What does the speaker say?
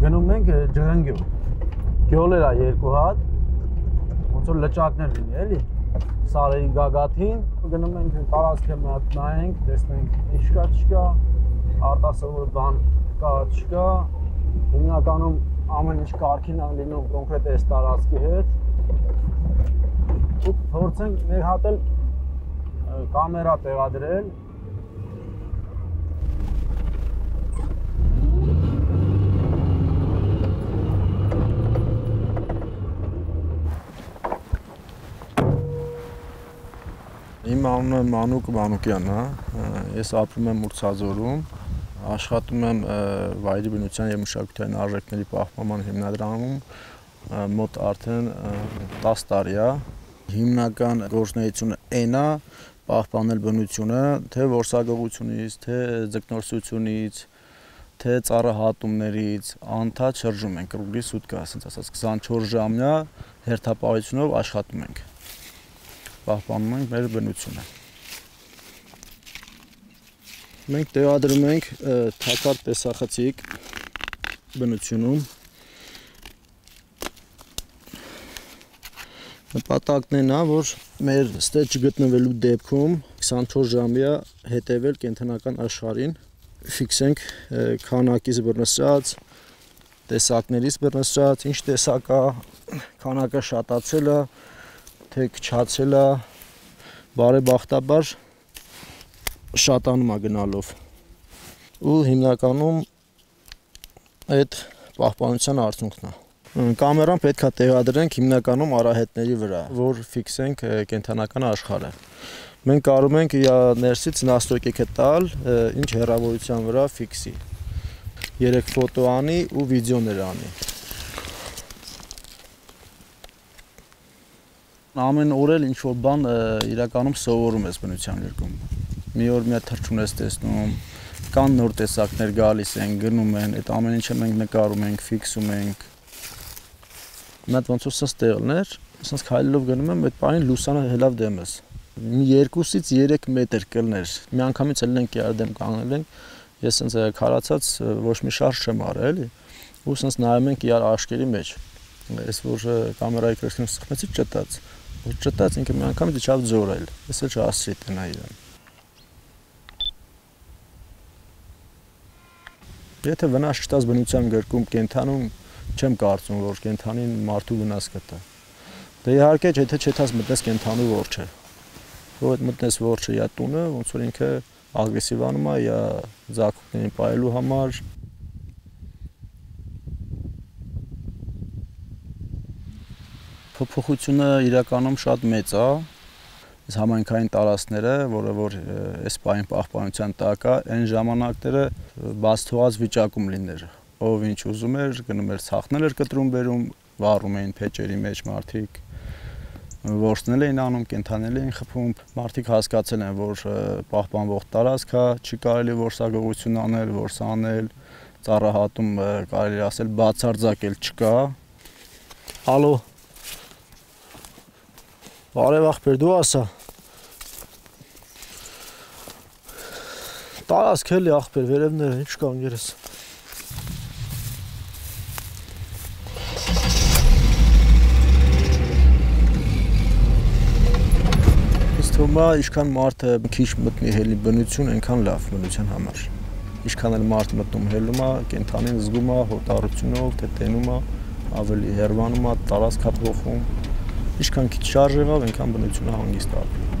ենք ջղնգյուղ։ Գյոլեր է երկու հատ։ Ոնց որ լճակներ լինի, էլի։ Սարերի գագաթին գնում ենք տարածքը նայենք, տեսնենք ինչ կա, չկա, արտասովոր բան կա, չկա։ Հիմնականում ամեն ինչ կարքին է լինում կոնկրետ այս տարածքի հետ։ Ու փորձենք մեր հատ էլ կամերա տեղադրել Իմ անունը Մանուկ Մանուկյանն է։ Ես ապրում եմ Մուրցազորում, աշխատում եմ վայրի բնության եւ մշակութային արժեքների պահպանման հիմնադրամում մոտ արդեն 10 տարի է։ Հիմնական գործունեությունը այն է պահպանել բնությունը, թե որսագողությունից, թե ձկնորսությունից, թե ծառահատումներից, անդադ շրջում ենք կրուգլի սուտկա, ասենց ասած 24 ժամյա հերթապահությունով աշխատում ենք պահպանում ենք մեր բնությունը։ Մենք տեղադրում ենք թակար տեսախցիկ բնությունում։ Նպատակն է նա, որ մեր ստեջ գտնվելու դեպքում 24 ժամյա հետևել կենթանական աշխարհին, ֆիքսենք քանակից բռնսած, տեսակներից բռնսած, ինչ տեսակ է, քանակը շատացել է, թե քչացել է բարեբախտաբար շատանում է գնալով ու հիմնականում այդ պահպանության արդյունքն է կամերան պետք է տեղադրենք հիմնականում արահետների վրա որ ֆիքսենք կենթանական աշխարհը մենք կարող ենք ներսից նաստոկեքը տալ ինչ հեռավորության վրա ֆիքսի 3 ֆոտո անի ու վիդեոներ անի ամեն օր էլ ինչ որ բան իրականում սովորում ես բնության երկում։ Մի օր մի հատ թրջուն ես տեսնում, կան նոր տեսակներ գալիս են, գնում են, այդ ամեն ինչը մենք նկարում ենք, ֆիքսում ենք։ Մի հատ ոնց որ սս տեղներ, ասես քայլելով գնում եմ, այդ բանին լուսանը հելավ դեմս։ Մի 2-ից 3 մետր կլներ։ Մի անգամից էլ ենք իար դեմ կանգնել ենք։ Ես սենց քարացած ոչ մի շարժ չեմ արել, էլի։ Ու սենց նայում ենք իար աշկերի մեջ։ Այս որ կամերայի կրկին սխմեցի ճտած ու ճտած ինքը մի անգամ դիչավ ձորել ես էլ չասի տնա իրան եթե վնաս չտաս բնության գրկում կենթանում չեմ կարծում որ կենթանին մարդու վնաս կտա դե իհարկե եթե չթաս մտնես կենթանու որջը որ այդ մտնես որջը յա տունը ոնց որ ինքը ագրեսիվանում է յա զակուկներին պայելու համար փոփոխությունը իրականում շատ մեծ է այս համայնքային տարածքները, որը որ այս պահին պահպանության տակ է, այն ժամանակները բաց թողած վիճակում լիներ։ Ով ինչ ուզում էր, գնում էր ցախնել էր կտրում բերում, վառում էին փեճերի մեջ մարդիկ որսնել էին անում, կենթանել էին խփում։ Մարդիկ հասկացել են, որ պահպանվող տարածք է, չի կարելի որսագողություն անել, որսանել, ծառահատում կարելի ասել բացարձակել չկա։ Ալո Բարև աղբեր, դու ասա։ Տարածք էլի աղբեր, վերևները, ինչ կան երես։ Իսկ թվում է, ինչքան մարդը քիչ մտնի հելի բնություն, այնքան լավ բնության համար։ Ինչքան էլ մարդ մտնում հելում է, կենթանին զգում է հոտառությունով, թե տենում է, ավելի հերվանում է, տարածք է փոխում Ինչքան քիչ շարժ եղավ, այնքան բնությունը հանգիստ ապրի։